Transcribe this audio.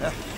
Huh?